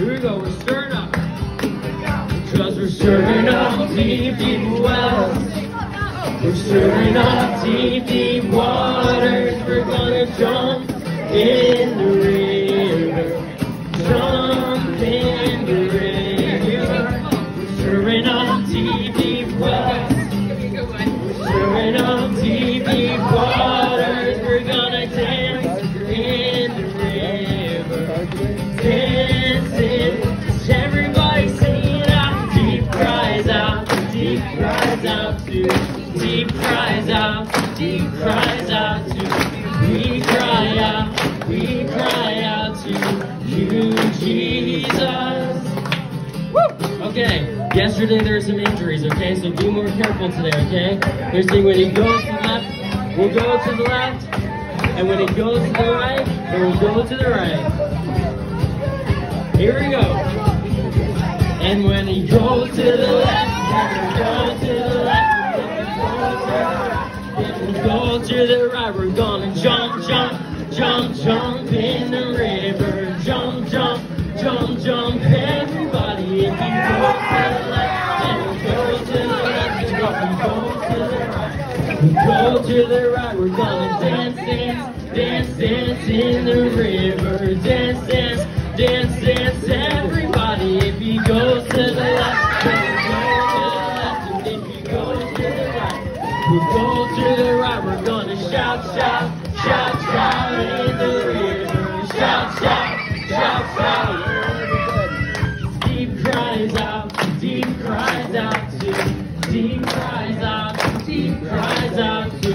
Here we go, we're stirring up. Because we're stirring up deep, deep wells. We're stirring up deep, deep waters. We're gonna jump in the Deep cries out to. Deep cries out. Deep cries out to. We cry out. We cry out to you, Jesus. Woo! Okay, yesterday there were some injuries, okay? So be more careful today, okay? There's the when he goes to the left, we'll go to the left. And when he goes to the right, then we'll go to the right. Here we go. And when he goes to the left, go to the right. We're gonna jump, jump, jump, jump in the river. Jump, jump, jump, jump. Everybody, if you go to the left, then we'll go to the left. And we go to the right, we go to the right. We're gonna dance, dance, dance, dance in the river. Dance, dance, dance, dance. Everybody, shout, shout, shout, river. Shout, shout, shout, shout. Deep cries out, deep cries out to, deep cries out, deep cries out to.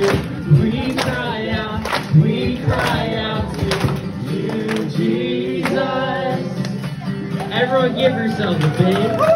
We cry out, we cry out to you, Jesus. Everyone give yourselves a big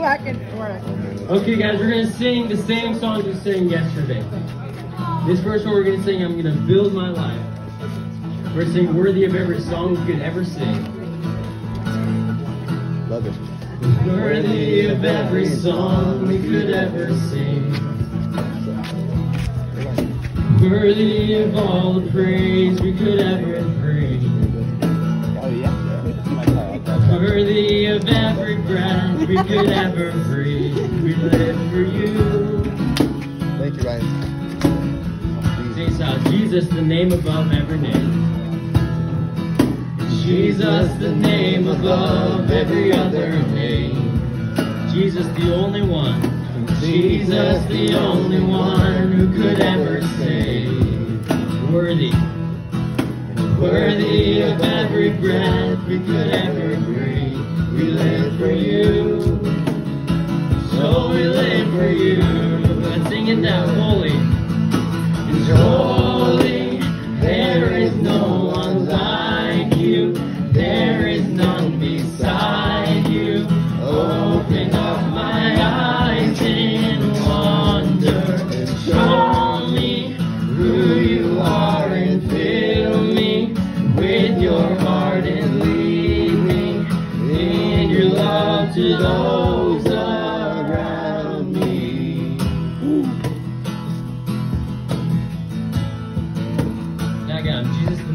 back and forth. Okay, guys, we're gonna sing the same song we sang yesterday. This first one we're gonna sing, I'm gonna build my life. We're gonna sing worthy of every song we could ever sing. Love it. Worthy of every song we could ever sing. Worthy of all the praise we could ever bring. Oh. Worthy of every breath we could ever breathe. We live for you. Thank you, Ryan. Jesus, the name above every name. Jesus, the name above every other name. Jesus, the only one. Jesus, the only one who could ever save. Worthy. Worthy of every breath we could ever breathe. We live for you. So we live for you. Open up my eyes wonder. Show me who you are and fill me with your heart and lead me in your love to those